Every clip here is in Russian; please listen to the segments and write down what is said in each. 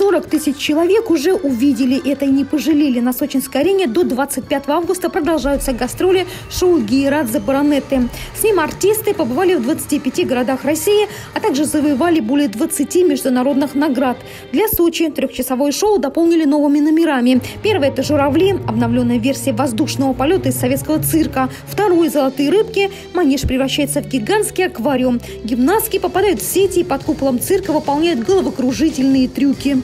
40 тысяч человек уже увидели это и не пожалели. На сочинской арене до 25 августа продолжаются гастроли шоу «Гейрадзе Баронетты». С ним артисты побывали в 25 городах России, а также завоевали более 20 международных наград. Для Сочи трехчасовое шоу дополнили новыми номерами. Первый – это «Журавли», обновленная версия воздушного полета из советского цирка. Второй – «Золотые рыбки». Манеж превращается в гигантский аквариум. Гимнастки попадают в сети и под куполом цирка выполняют головокружительные трюки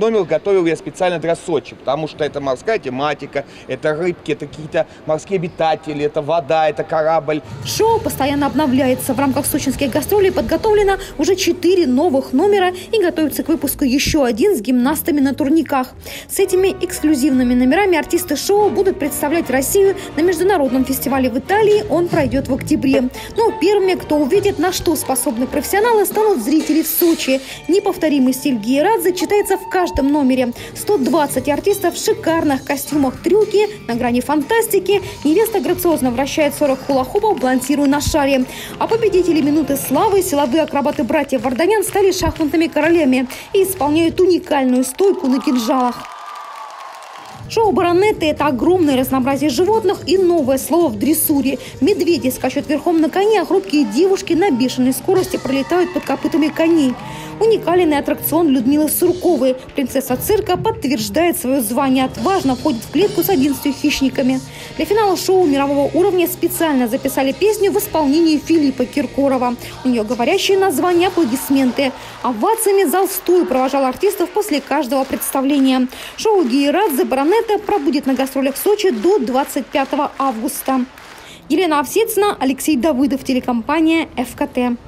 номер готовил я специально для Сочи, потому что это морская тематика, это рыбки, это какие-то морские обитатели, это вода, это корабль. Шоу постоянно обновляется. В рамках сочинских гастролей подготовлено уже четыре новых номера и готовится к выпуску еще один с гимнастами на турниках. С этими эксклюзивными номерами артисты шоу будут представлять Россию на международном фестивале в Италии. Он пройдет в октябре. Но первыми, кто увидит, на что способны профессионалы, станут зрители в Сочи. Неповторимый стиль Гиерадзе читается в каждом каждом номере. 120 артистов в шикарных костюмах трюки на грани фантастики. Невеста грациозно вращает 40 хулахупов, балансируя на шаре. А победители минуты славы, силовые акробаты братьев Варданян стали шахматными королями и исполняют уникальную стойку на кинжалах. Шоу «Баронетты» – это огромное разнообразие животных и новое слово в дрессуре. Медведи скачут верхом на коне, а хрупкие девушки на бешеной скорости пролетают под копытами коней. Уникальный аттракцион Людмилы Сурковой. Принцесса цирка подтверждает свое звание. Отважно входит в клетку с 11 хищниками. Для финала шоу мирового уровня специально записали песню в исполнении Филиппа Киркорова. У нее говорящее название «Аплодисменты». Овациями зал стоя провожал артистов после каждого представления. Шоу «Гейрадзе Баронетта» пробудет на гастролях в Сочи до 25 августа. Елена Овсецина, Алексей Давыдов, телекомпания «ФКТ».